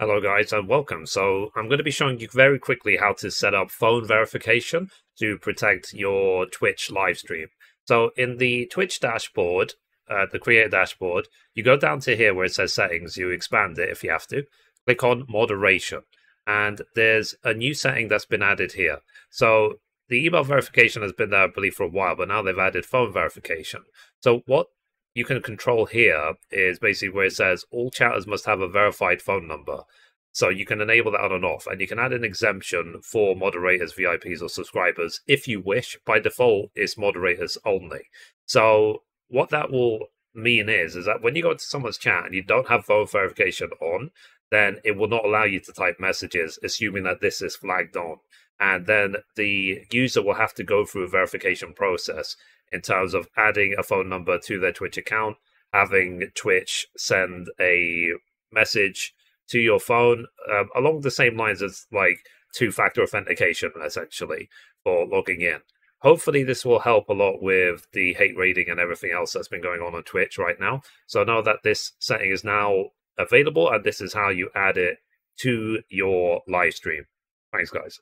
Hello guys and welcome. So I'm going to be showing you very quickly how to set up phone verification to protect your Twitch live stream. So in the Twitch dashboard, uh, the create dashboard, you go down to here where it says settings, you expand it if you have to, click on moderation and there's a new setting that's been added here. So the email verification has been there, I believe, for a while, but now they've added phone verification. So what you can control here is basically where it says all chatters must have a verified phone number. So you can enable that on and off, and you can add an exemption for moderators, VIPs, or subscribers if you wish. By default, it's moderators only. So what that will mean is, is that when you go into someone's chat and you don't have phone verification on, then it will not allow you to type messages, assuming that this is flagged on. And then the user will have to go through a verification process in terms of adding a phone number to their Twitch account, having Twitch send a message to your phone um, along the same lines as like two factor authentication, essentially, for logging in. Hopefully, this will help a lot with the hate raiding and everything else that's been going on on Twitch right now. So know that this setting is now available, and this is how you add it to your live stream. Thanks, guys.